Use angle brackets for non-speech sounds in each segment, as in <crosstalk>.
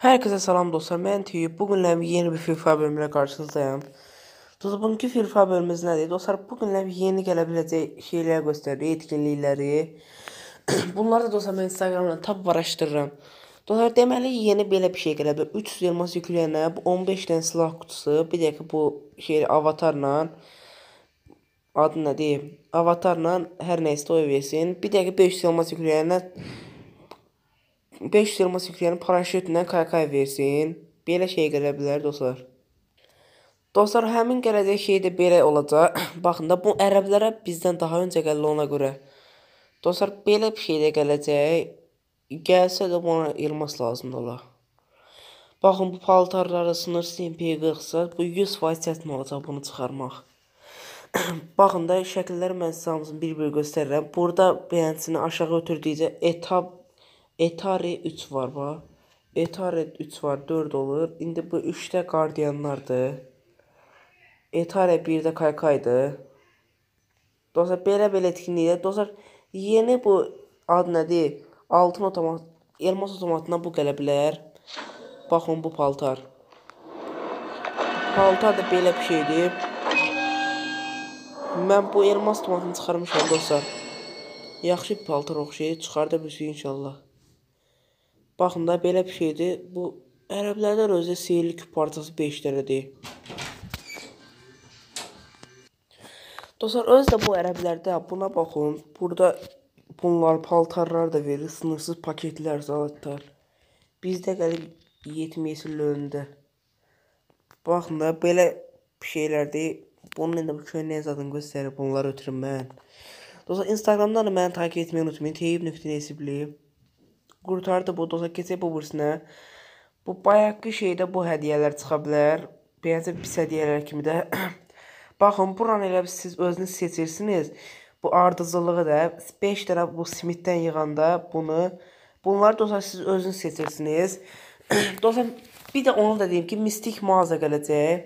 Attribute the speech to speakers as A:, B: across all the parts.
A: Herkese salam dostlar. Mən Tiyub. Bugünlər yeni bir FIFA bölümüyle karşınızdayım. Dostlar, bugünkü FIFA bölümümüz nədir? Dostlar, bugünlər yeni gələ biləcək şeylər göstərir, etkinlikləri. <clears throat> Bunları da dostlar mən Instagramdan tapıb araşdırıram. Dostlar, deməli yeni belə bir şey gələ bilər. 300 elmas yükləyənə 15 dənə silah qutusu, bir dəqiqə bu şey avatarla adı nədir? Avatarla hər nəysə o versin. Bir dəqiqə 500 elmas yükləyənə 500 elmas yükləyən paraşütlə kaykay versin. Belə şey gələ bilər dostlar. Dostlar, həmin gələcək şey də belə olacaq. <clears throat> Baxın da bu ərəblərə bizdən daha öncə gəlir ona görə. Dostlar, belə bir şey də gələcək. Gəlsə də buna elmas lazımdır ola. Baxın bu paltarları sınır SMP 40 bu 100% çətin olacaq bunu çıxarmaq. <clears throat> Baxın da şəkilləri mən sizə hamısını bir-bir göstərirəm. Burada bəyəncini aşağı ötürdükcə etab Etari 3 var bax. Etari 3 var 4 olur. İndi bu 3-də qardiyanlardır. Etare 1-də kaykaydır. Dostlar belə-belə etkinliklər. Dostlar yeni bu ad nədir? Altın otomat, elmas otomatına bu gələ bilər. Baxın bu paltar. Paltar da belə bir şeydir. Mən bu elmas otomatını çıxarmışam dostlar. Yaxşı bir paltar oxşayır. Çıxarda bilsin inşallah. Baxın da belə bir şeydir. Bu ərəblərdə özü seyirli küp parçası 5 dənədir. Dostlar öz də bu ərəblərdə buna baxın. Burada bunlar paltarlar da verir. Sınırsız paketlər, zalatlar. Bizdə gəlib 70 il önündə. Baxın da belə şeylərdir. Bunun indi bu köynək zadını göstərir. Bunları ötürüm mən. Dostlar Instagramdan da məni takip etmeyi unutmayın. Teyib.nesibli. Qurtardı bu doza keçək bu birisinə. Bu bayaqki şeydə bu hədiyyələr çıxa bilər. Bəyəcə pis hədiyyələr kimi də. Baxın, buranı elə siz özünüz seçirsiniz. Bu ardıcılığı da 5 dənə bu simitdən yığanda bunu bunları dostlar siz özünüz seçirsiniz. dostlar bir də onu da deyim ki, mistik mağaza gələcək.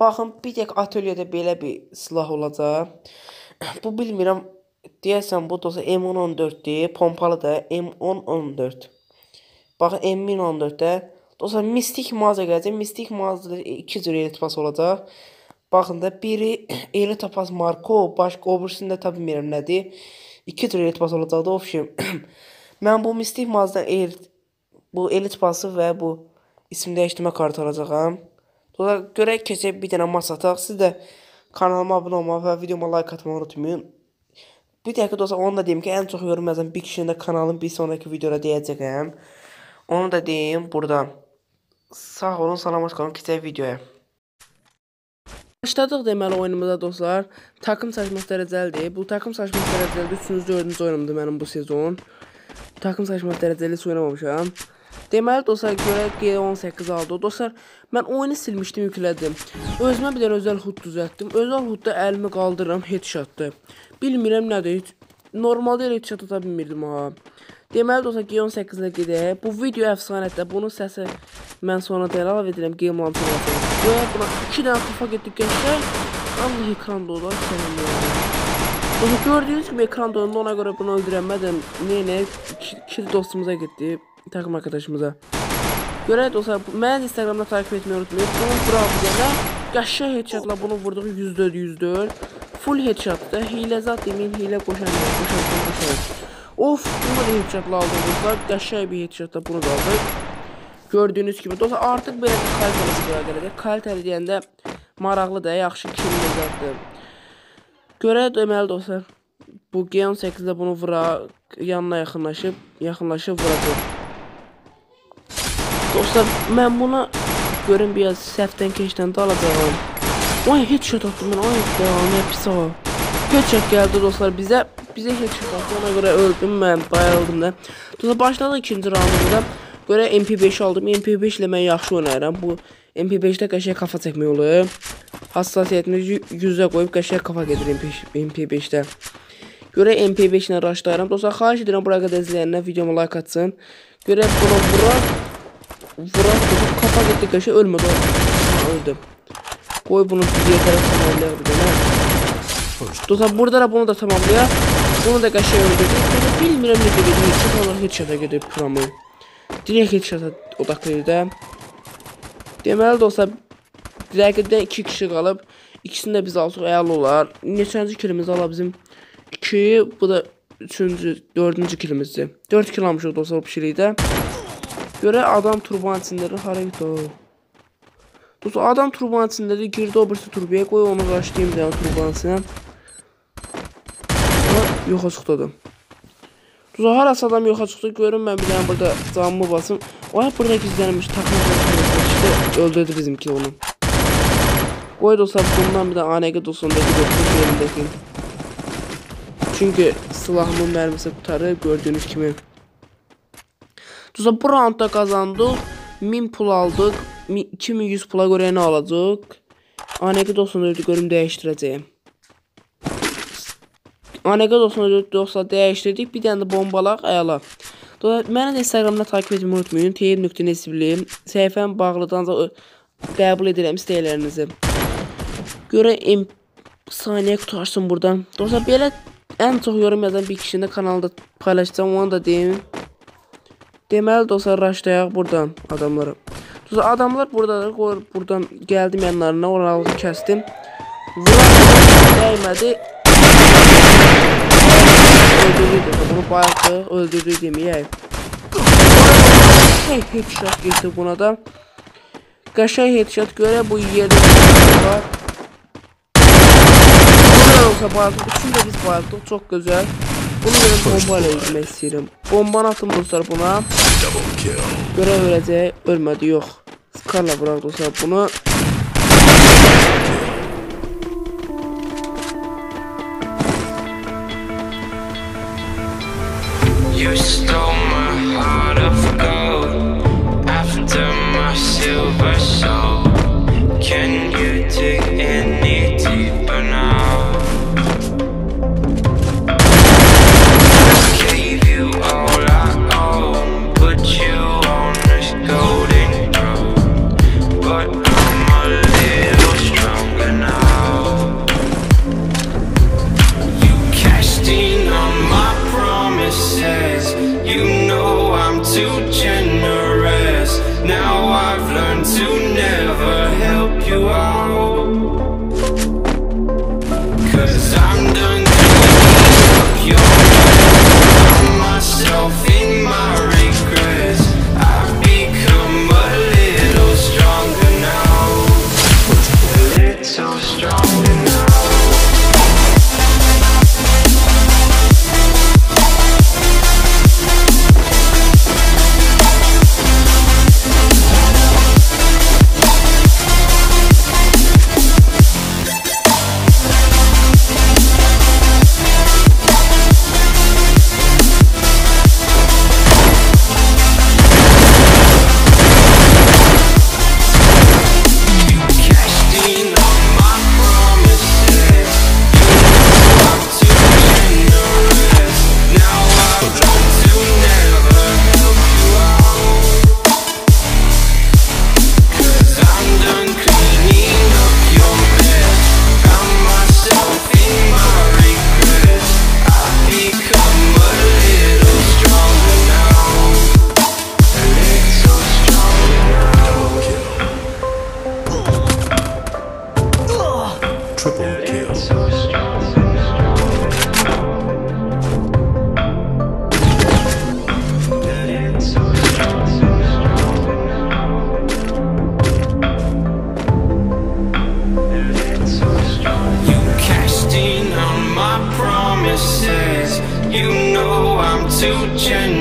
A: Baxın, bir tek atölyədə belə bir silah olacaq. bu bilmirəm Deyəsən bu dosa M1014-dir, pompalıdır, M1014. Baxın M1014-də dosa mistik mağaza gələcək. Mistik mağazada 2 cür eli tapas olacaq. Baxın da biri <clears throat> eli tapas Marko, başqa o birisində tabi bilmirəm nədir. 2 cür eli tapas olacaqdı. Ofşim. <clears throat> mən bu mistik mağazadan el bu eli tapası və bu isim dəyişdirmə kartı alacağam. Dolayı görək keçək bir dənə mas ataq. Siz də kanalıma abunə olmağı və videoma like atmağı unutmayın. Bir dəqiqə dostlar onu da deyim ki, ən çox yorum yazan bir kişinin də kanalın bir sonraki videoda deyəcəyəm. Onu da deyim buradan. Sağ olun, salamat qalın, keçək videoya. Başladıq deməli oyunumuza dostlar. Takım saçması dərəcəlidir. Bu takım saçması dərəcəlidir. 3-cü, 4-cü oyunumdur mənim bu sezon. Takım saçması dərəcəli oynamamışam. Deməli dostlar görək G18 aldı. Dostlar mən oyunu silmişdim, yüklədim. Özümə bir dənə özəl HUD düzəltdim. Özəl HUD-da əlimi qaldırıram, headshotdır. Bilmirəm nədir. Normalda elə chat ata bilmirdim ha. Deməli dostlar G18-ə gedək. Bu video əfsanədir. Bunun səsi mən sonra da əlavə edirəm game launcherına. Və buna 2 dənə kafa getdi gənclər. Allah ekran dolar sənəm. Bunu gördüyünüz kimi ekran dondu ona görə bunu öldürəmədim. Nə nə kill dostumuza getdi. Takım arkadaşımıza. Görək dostlar, məni Instagramda takip etmeyi unutmayın. Bunu bizə qəşəng headshotla bunu vurduq 104 104. Full headshotda hilezat deməyin, hilə qoşan qoşan qoşan. Of, bunu da headshotla aldım dostlar. Qəşəng bir headshotla bunu da aldıq. Gördüyünüz kimi dostlar artıq belə bir kalitəli gələcək. Kalitəli deyəndə maraqlıdır, yaxşı kimliklərdir. Görə deməli dostlar. Bu G18-də bunu vura, yanına yaxınlaşıb, yaxınlaşıb vuracaq. Dostlar, mən buna görün biraz səhvdən keçdən də alacağım. Oy headshot attım ben. Oy devam hepsi o. Headshot geldi dostlar bize. Bize headshot attı. Ona göre öldüm ben. Bayıldım da. Dostlar başladı ikinci roundumda. Göre MP5 aldım. MP5 ile ben yaxşı oynayıram. Bu MP5'də qəşəng kafa çəkmək olur. Hassasiyyətini 100-ə qoyub qəşəng kafa gedir MP5-də. Görə MP5 ilə raşlayıram. Dostlar, xahiş edirəm buraya qədər izləyənlər videoma like atsın. Görə buna vurar. Vurar. Kafa getdi qəşəng ölmədi. Öldüm. Koy bunu diğer tarafa tamamlayalım gene. Dostlar burada da bunu da tamamlayalım. Bunu da kaşıya öldürdük. Bilmirəm necə gedir. Headshot alır, headshot'a gedir Pramı. Direkt headshot odaqlayır da. Deməli dostlar, rəqibdən 2 kişi qalıb. İkisini biz alsaq əla olar. Neçənci kilimiz ala bizim? 2, bu da 3-cü, 4-cü kilimizdir. 4 kil almışıq dostlar o pişirikdə. Görə adam turbanın içindədir. Hara o? Dostlar adam turbanın içindədir. Girdi o birisi turbaya qoy onu qaşlayayım deyən turbanın içinə. Yoxa çıxdadır. Dostlar harası adam yoxa çıxdı. Görün mən bir dənə burada camımı basım. O hep burada gizlənmiş taxmış. İşte öldürdü bizimki onu. Qoy dostlar bundan bir də ANG dostundakı götürüb yerindəki. Çünki silahımın mərmisi qutarıb gördüyünüz kimi. Dostlar bu roundda qazandıq. 1000 pul aldıq. 2100 pula görə nə alacaq? ANG dostunda görüm dəyişdirəcəyim. ANG dostunda dostlar dəyişdirdik. Bir dənə də bombalaq əla. Məni də Instagramda takip etmeyi unutmayın. Teyib.nesibli səhifəm bağlıdır ancaq qəbul edirəm istəklərinizi. Görə saniyə qutarsın buradan. Dostlar belə ən çox yorum yazan bir kişini kanalda paylaşacağım onu da deyim. Deməli dostlar raşlayaq buradan adamları. Dostlar adamlar buradadır. Buradan gəldim yanlarına, oraları kəsdim. Dəymədi. Öldürdü. Bunu bayıldı. Öldürdü deməyək. Hey headshot getdi buna da. Qəşəng headshot görə bu yerdə var. Bunlar olsa bayıldıq. Üçünü də biz bayıldıq. Çox gözəl. Bunu görə bomba ilə üzmək istəyirəm. Bombanı atın dostlar buna. Görə öləcək. Ölmədi, yox. Skarla vuraq dostlar bunu. You stole my heart of gold after my silver soul.